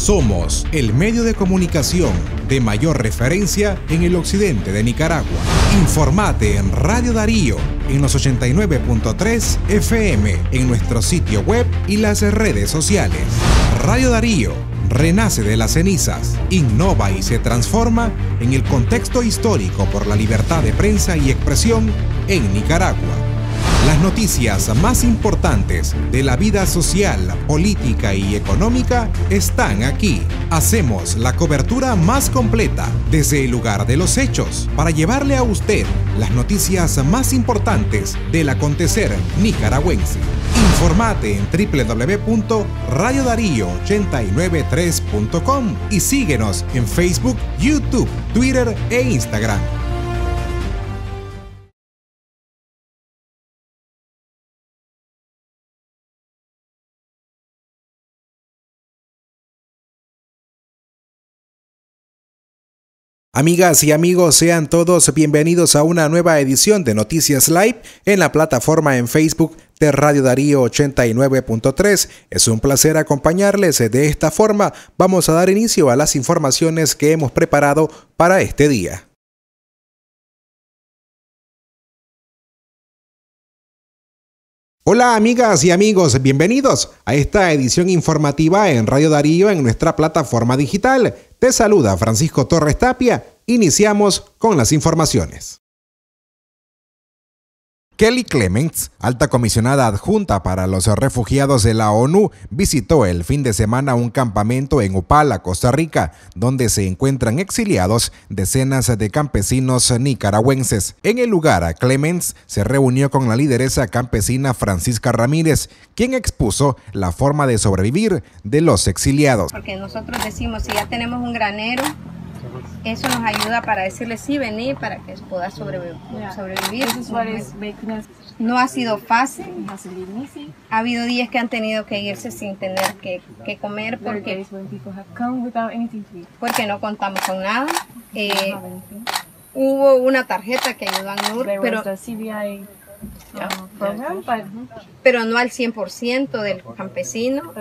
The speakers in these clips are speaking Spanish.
Somos el medio de comunicación de mayor referencia en el occidente de Nicaragua. Informate en Radio Darío en los 89.3 FM en nuestro sitio web y las redes sociales. Radio Darío renace de las cenizas, innova y se transforma en el contexto histórico por la libertad de prensa y expresión en Nicaragua. Las noticias más importantes de la vida social, política y económica están aquí. Hacemos la cobertura más completa desde el lugar de los hechos para llevarle a usted las noticias más importantes del acontecer nicaragüense. Informate en www.radiodarío893.com y síguenos en Facebook, YouTube, Twitter e Instagram. Amigas y amigos, sean todos bienvenidos a una nueva edición de Noticias Live en la plataforma en Facebook de Radio Darío 89.3. Es un placer acompañarles. De esta forma vamos a dar inicio a las informaciones que hemos preparado para este día. Hola amigas y amigos, bienvenidos a esta edición informativa en Radio Darío en nuestra plataforma digital. Te saluda Francisco Torres Tapia. Iniciamos con las informaciones. Kelly Clements, alta comisionada adjunta para los refugiados de la ONU, visitó el fin de semana un campamento en Upala, Costa Rica, donde se encuentran exiliados decenas de campesinos nicaragüenses. En el lugar, Clements se reunió con la lideresa campesina Francisca Ramírez, quien expuso la forma de sobrevivir de los exiliados. Porque nosotros decimos, si ya tenemos un granero, eso nos ayuda para decirle sí, vení para que puedas sobrevi Yeah. sobrevivir. No ha sido fácil. Ha habido días que han tenido que irse sin tener que, que comer porque, eat. porque no contamos con nada. Eh, hubo una tarjeta que ayudó a NUR, pero, pero no al 100% del campesino.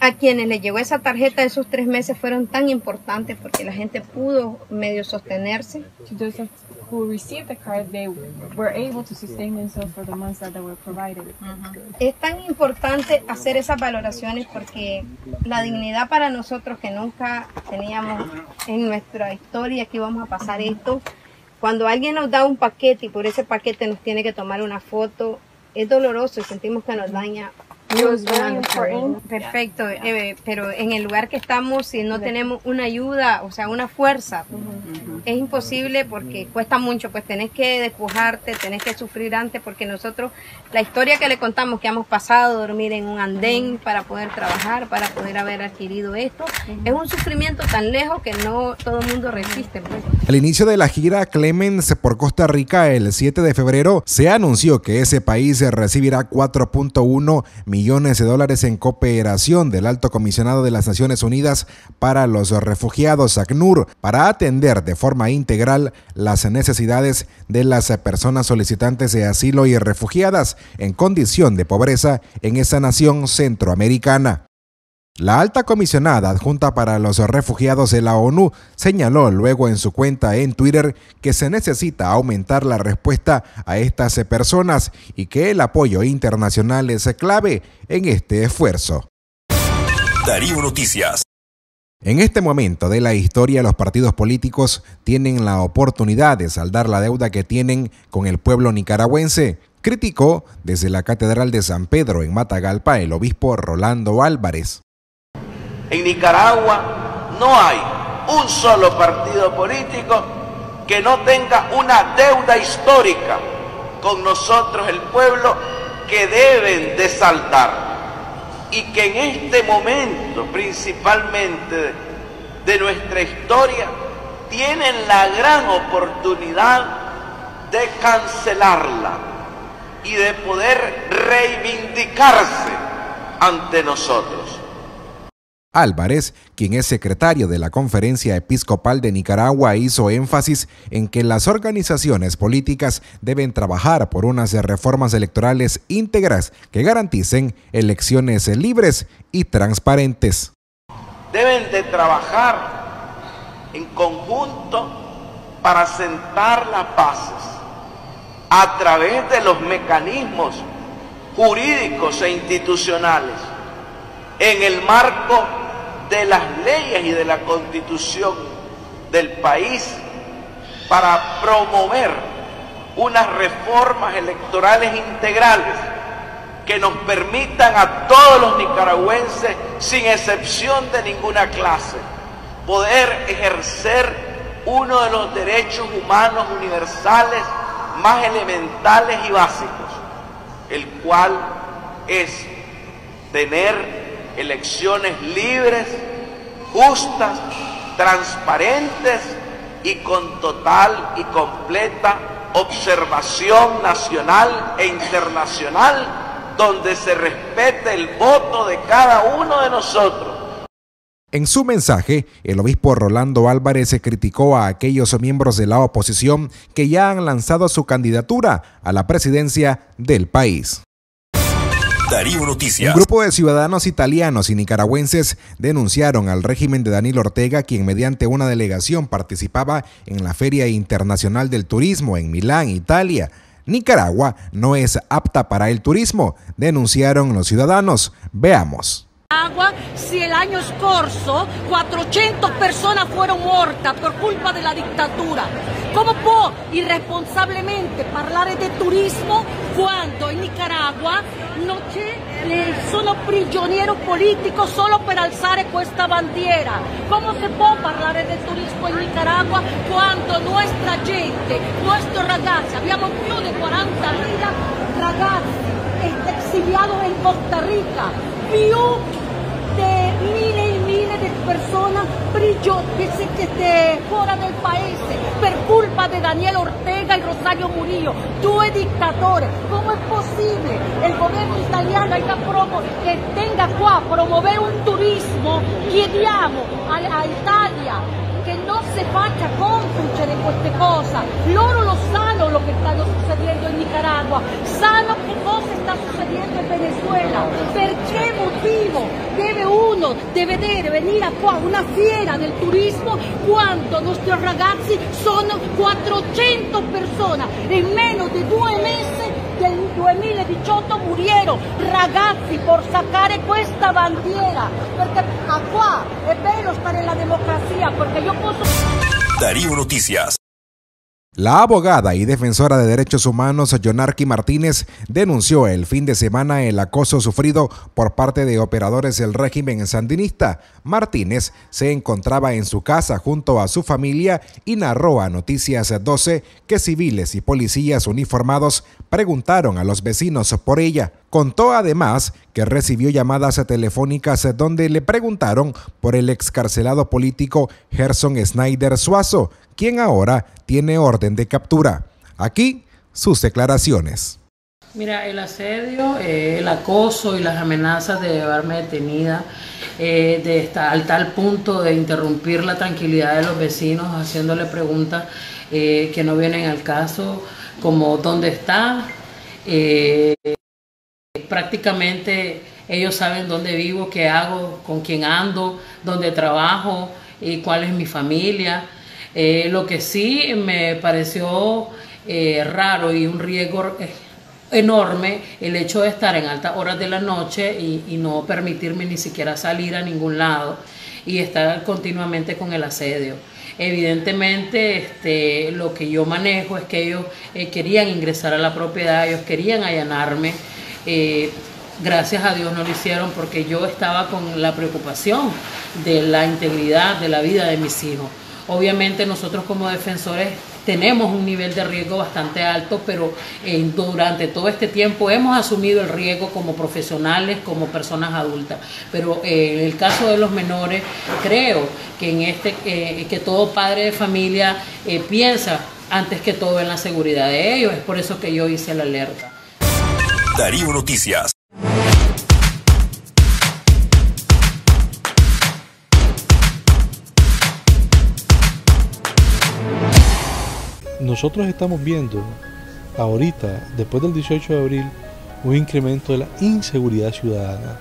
A quienes les llegó esa tarjeta, esos tres meses fueron tan importantes porque la gente pudo medio sostenerse. to those of- who received the card, they were able to sustain themselves for the months that they were provided. Es tan importante hacer esas valoraciones porque la dignidad para nosotros que nunca teníamos en nuestra historia que íbamos a pasar esto, cuando alguien nos da un paquete y por ese paquete nos tiene que tomar una foto, es doloroso y sentimos que nos daña It was very important. Perfecto, eh, pero en el lugar que estamos, si no tenemos una ayuda, o sea, una fuerza, es imposible porque cuesta mucho, pues tenés que despojarte, tenés que sufrir antes, porque nosotros, la historia que le contamos que hemos pasado, dormir en un andén para poder trabajar, para poder haber adquirido esto, es un sufrimiento tan lejos que no todo el mundo resiste. Pues. Al inicio de la gira Clemens por Costa Rica el 7 de febrero, se anunció que ese país recibirá 4.1 millones de dólares en cooperación del Alto Comisionado de las Naciones Unidas para los Refugiados, ACNUR, para atender de forma integral las necesidades de las personas solicitantes de asilo y refugiadas en condición de pobreza en esa nación centroamericana. La alta comisionada adjunta para los refugiados de la ONU señaló luego en su cuenta en Twitter que se necesita aumentar la respuesta a estas personas y que el apoyo internacional es clave en este esfuerzo. Darío Noticias. En este momento de la historia los partidos políticos tienen la oportunidad de saldar la deuda que tienen con el pueblo nicaragüense, criticó desde la Catedral de San Pedro en Matagalpa el obispo Rolando Álvarez. En Nicaragua no hay un solo partido político que no tenga una deuda histórica con nosotros, el pueblo, que deben de saldar. Y que en este momento, principalmente de nuestra historia, tienen la gran oportunidad de cancelarla y de poder reivindicarse ante nosotros. Álvarez, quien es secretario de la Conferencia Episcopal de Nicaragua, hizo énfasis en que las organizaciones políticas deben trabajar por unas reformas electorales íntegras que garanticen elecciones libres y transparentes. Deben de trabajar en conjunto para sentar las bases a través de los mecanismos jurídicos e institucionales en el marco de las leyes y de la constitución del país para promover unas reformas electorales integrales que nos permitan a todos los nicaragüenses, sin excepción de ninguna clase, poder ejercer uno de los derechos humanos universales más elementales y básicos, el cual es tener elecciones libres, justas, transparentes y con total y completa observación nacional e internacional, donde se respete el voto de cada uno de nosotros. En su mensaje, el obispo Rolando Álvarez criticó a aquellos miembros de la oposición que ya han lanzado su candidatura a la presidencia del país. Darío Noticias. Un grupo de ciudadanos italianos y nicaragüenses denunciaron al régimen de Daniel Ortega, quien mediante una delegación participaba en la Feria Internacional del Turismo en Milán, Italia. Nicaragua no es apta para el turismo, denunciaron los ciudadanos. Veamos. Agua, si el año scorso 400 personas fueron muertas por culpa de la dictadura. ¿Cómo può irresponsablemente parlare di turismo quando in Nicaragua non eh, sono prigioniero politico solo per alzare questa bandiera? Come si può parlare del turismo in Nicaragua quando nostra gente, nostri ragazzi, abbiamo più di 40.000 ragazzi exiliados in Costa Rica, più personas brilló se que esté fuera del país por culpa de Daniel Ortega y Rosario Murillo, due dictadores. ¿Cómo es posible el gobierno italiano que tenga qua promover un turismo? Chiediamo a, a Italia si faccia complice di queste cose. Loro lo sanno lo che sta succedendo in Nicaragua, sanno che cosa sta succedendo in Venezuela. Per che motivo deve uno de vedere venire qua una fiera del turismo quando i nostri ragazzi sono 400 persone in meno di due mesi del 2018 murieron. Ragazzi por sacare questa bandiera. Perché a qua è bello stare la democrazia perché io posso Darío Noticias La abogada y defensora de derechos humanos Yonarki Martínez denunció el fin de semana el acoso sufrido por parte de operadores del régimen sandinista. Martínez se encontraba en su casa junto a su familia y narró a Noticias 12 que civiles y policías uniformados preguntaron a los vecinos por ella. Contó además que recibió llamadas telefónicas donde le preguntaron por el excarcelado político Gerson Snyder Suazo, quien ahora tiene orden de captura. Aquí sus declaraciones. Mira, el asedio, eh, el acoso y las amenazas de llevarme detenida, eh, de al tal punto de interrumpir la tranquilidad de los vecinos haciéndole preguntas eh, que no vienen al caso, como dónde está. Prácticamente ellos saben dónde vivo, qué hago, con quién ando, dónde trabajo y cuál es mi familia. Eh, lo que sí me pareció eh, raro y un riesgo eh, enorme el hecho de estar en altas horas de la noche y, no permitirme ni siquiera salir a ningún lado y estar continuamente con el asedio. Evidentemente, este, lo que yo manejo es que ellos querían ingresar a la propiedad, ellos querían allanarme. Gracias a Dios no lo hicieron porque yo estaba con la preocupación de la integridad de la vida de mis hijos. Obviamente nosotros como defensores tenemos un nivel de riesgo bastante alto, pero eh, durante todo este tiempo hemos asumido el riesgo como profesionales, como personas adultas. Pero eh, en el caso de los menores, creo que en este eh, que todo padre de familia piensa antes que todo en la seguridad de ellos. Es por eso que yo hice la alerta. Darío Noticias. nosotros estamos viendo ahorita, después del 18 de abril, un incremento de la inseguridad ciudadana.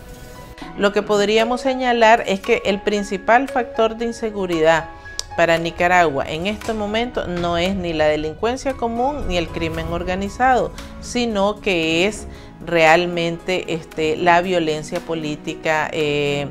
Lo que podríamos señalar es que el principal factor de inseguridad para Nicaragua en este momento no es ni la delincuencia común ni el crimen organizado, sino que es realmente este, la violencia política. Eh.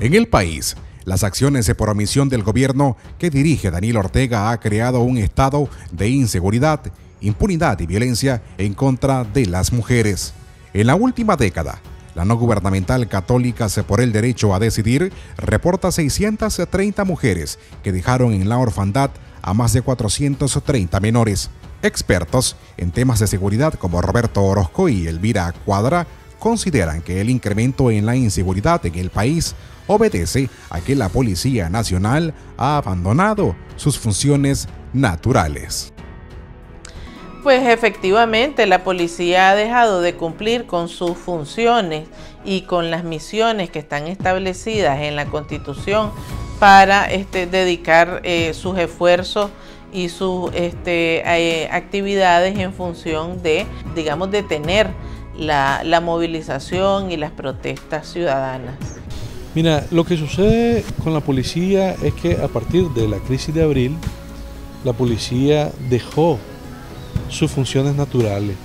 En el país, las acciones por omisión del gobierno que dirige Daniel Ortega ha creado un estado de inseguridad, impunidad y violencia en contra de las mujeres. En la última década, la no gubernamental Católicas por el Derecho a Decidir reporta 630 mujeres que dejaron en la orfandad a más de 430 menores. Expertos en temas de seguridad como Roberto Orozco y Elvira Cuadra consideran que el incremento en la inseguridad en el país obedece a que la Policía Nacional ha abandonado sus funciones naturales. Pues efectivamente la policía ha dejado de cumplir con sus funciones y con las misiones que están establecidas en la Constitución para este, dedicar eh, sus esfuerzos y sus este, eh, actividades en función de, digamos, detener la movilización y las protestas ciudadanas. Mira, lo que sucede con la policía es que a partir de la crisis de abril, la policía dejó sus funciones naturales.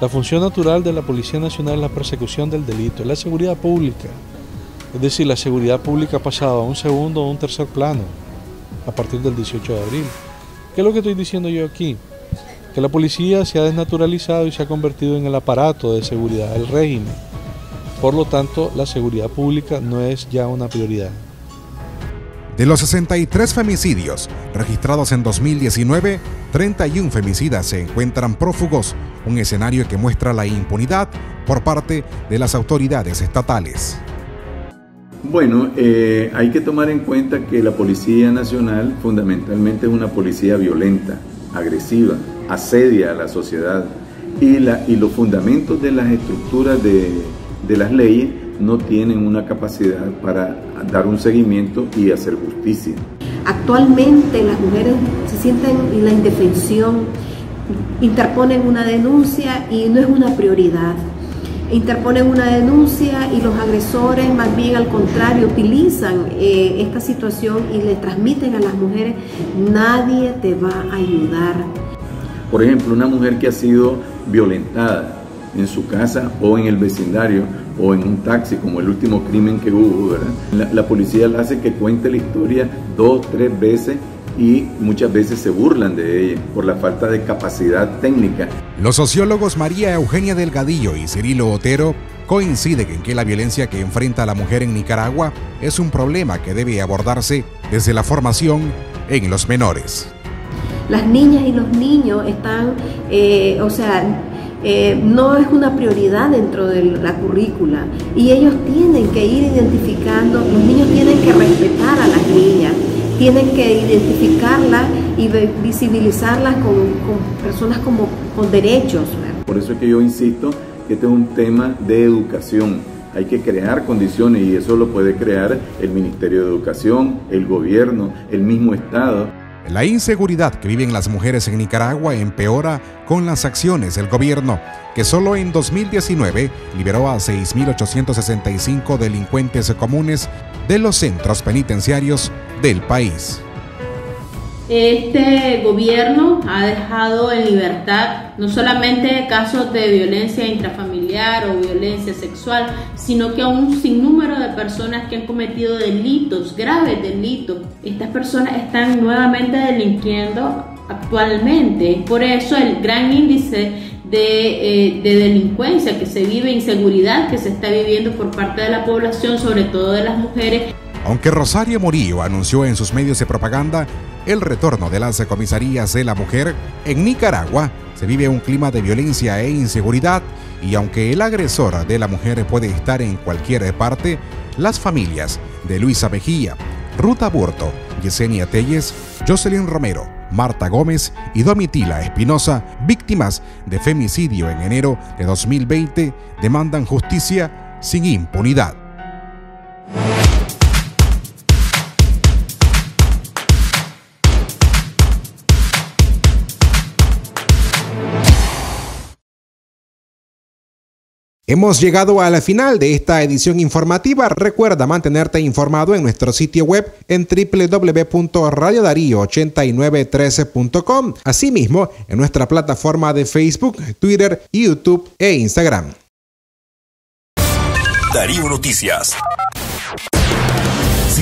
La función natural de la Policía Nacional es la persecución del delito, es la seguridad pública. Es decir, la seguridad pública ha pasado a un segundo o un tercer plano a partir del 18 de abril. ¿Qué es lo que estoy diciendo yo aquí? Que la policía se ha desnaturalizado y se ha convertido en el aparato de seguridad del régimen por lo tanto, la seguridad pública no es ya una prioridad. De los 63 femicidios registrados en 2019, 31 femicidas se encuentran prófugos, un escenario que muestra la impunidad por parte de las autoridades estatales. Bueno, eh, hay que tomar en cuenta que la Policía Nacional fundamentalmente es una policía violenta, agresiva, asedia a la sociedad y, la, y los fundamentos de las estructuras de, de las leyes no tienen una capacidad para dar un seguimiento y hacer justicia. Actualmente las mujeres se sienten en la indefensión, interponen una denuncia y no es una prioridad. Interponen una denuncia y los agresores más bien al contrario utilizan eh, esta situación y le transmiten a las mujeres, nadie te va a ayudar. Por ejemplo, una mujer que ha sido violentada, en su casa o en el vecindario o en un taxi, como el último crimen que hubo, ¿verdad? La, policía le hace que cuente la historia dos, tres veces y muchas veces se burlan de ella por la falta de capacidad técnica. Los sociólogos María Eugenia Delgadillo y Cirilo Otero coinciden en que la violencia que enfrenta a la mujer en Nicaragua es un problema que debe abordarse desde la formación en los menores. Las niñas y los niños están, eh, o sea, eh, no es una prioridad dentro de la currícula y ellos tienen que ir identificando, los niños tienen que respetar a las niñas, tienen que identificarlas y visibilizarlas con, personas como, con derechos. Por eso es que yo insisto que este es un tema de educación. Hay que crear condiciones y eso lo puede crear el Ministerio de Educación, el gobierno, el mismo Estado. La inseguridad que viven las mujeres en Nicaragua empeora con las acciones del gobierno, que solo en 2019 liberó a 6.865 delincuentes comunes de los centros penitenciarios del país. Este gobierno ha dejado en libertad no solamente casos de violencia intrafamiliar o violencia sexual, sino que a un sinnúmero de personas que han cometido delitos, graves delitos. Estas personas están nuevamente delinquiendo actualmente. Por eso el gran índice de, eh, de, delincuencia que se vive, inseguridad que se está viviendo por parte de la población, sobre todo de las mujeres. Aunque Rosario Morillo anunció en sus medios de propaganda el retorno de las comisarías de la mujer, en Nicaragua se vive un clima de violencia e inseguridad y aunque el agresor de la mujer puede estar en cualquier parte, las familias de Luisa Mejía, Ruta Burto, Yesenia Telles, Jocelyn Romero, Marta Gómez y Domitila Espinosa, víctimas de femicidio en enero de 2020, demandan justicia sin impunidad. Hemos llegado a la final de esta edición informativa. Recuerda mantenerte informado en nuestro sitio web en www.radiodarío8913.com. Asimismo, en nuestra plataforma de Facebook, Twitter, YouTube e Instagram. Darío Noticias.